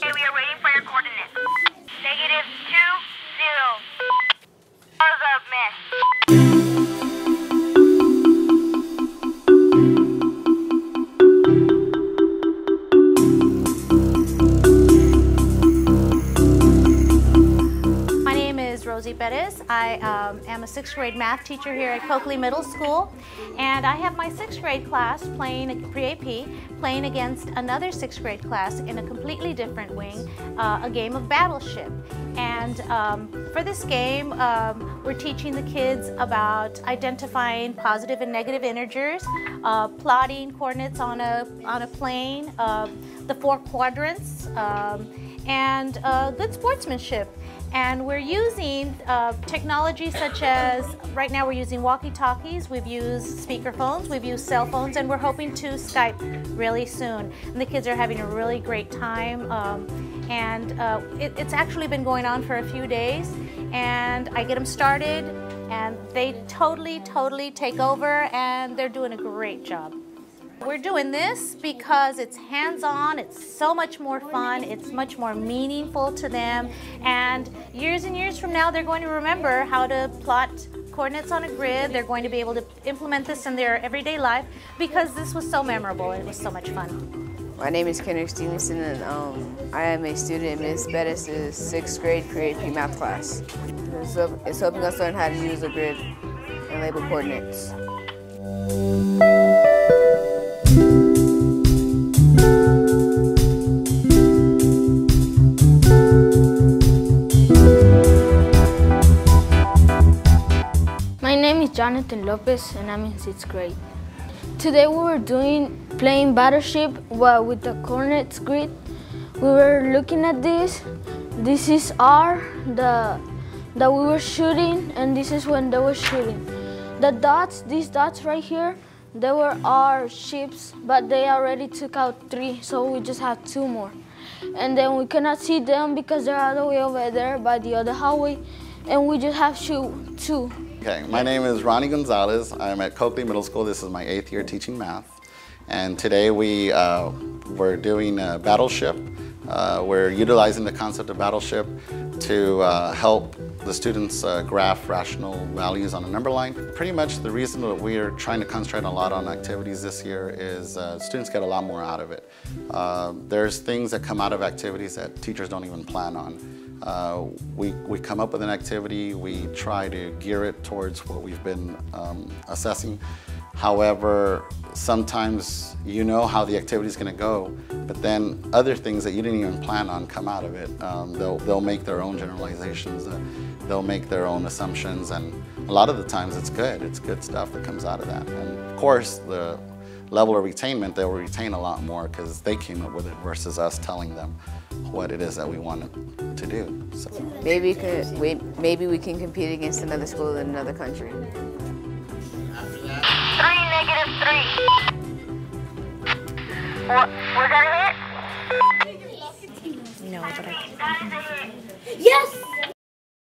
Okay, we are waiting for your coordinates. Negative two zero. How's up, miss? Rosie Perez. I um, am a sixth grade math teacher here at Coakley Middle School, and I have my sixth grade class playing pre-AP, playing against another sixth grade class in a completely different wing, uh, a game of Battleship. And um, for this game, um, we're teaching the kids about identifying positive and negative integers, uh, plotting coordinates on a on a plane, uh, the four quadrants. Um, and uh, good sportsmanship. And we're using uh, technology such as, right now we're using walkie-talkies, we've used speakerphones, we've used cell phones, and we're hoping to Skype really soon. And the kids are having a really great time. Um, and uh, it, it's actually been going on for a few days. And I get them started, and they totally, totally take over, and they're doing a great job. We're doing this because it's hands-on, it's so much more fun, it's much more meaningful to them, and years and years from now they're going to remember how to plot coordinates on a grid, they're going to be able to implement this in their everyday life because this was so memorable and it was so much fun. My name is Kendrick Stevenson, and um, I am a student in Ms. Bettis' sixth grade pre-AP math class. It's, it's helping us learn how to use a grid and label coordinates. My name is Jonathan Lopez and I'm in sixth grade. Today we were doing playing Battleship well, with the coordinates grid. We were looking at this. This is R, the that we were shooting, and this is when they were shooting. The dots, these dots right here, they were our ships, but they already took out three, so we just have two more. And then we cannot see them because they're all the way over there by the other hallway, and we just have shoot two. Okay, my name is Ronnie Gonzalez. I'm at Coakley Middle School. This is my eighth year teaching math. And today we, uh, we're doing a battleship. Uh, we're utilizing the concept of battleship to uh, help the students uh, graph rational values on a number line. Pretty much the reason that we are trying to concentrate a lot on activities this year is uh, students get a lot more out of it. There's things that come out of activities that teachers don't even plan on. Uh, we, we come up with an activity, we try to gear it towards what we've been um, assessing. However, sometimes you know how the activity is going to go, but then other things that you didn't even plan on come out of it. Um, they'll, they'll make their own generalizations, uh, they'll make their own assumptions, and a lot of the times it's good. It's good stuff that comes out of that. And of course, the level of retainment, they'll retain a lot more because they came up with it versus us telling them what it is that we want to do. So. Maybe, could, we, maybe we can compete against another school in another country. Three negative three. What? Was that a hit? No, but I That is a hit. Yes!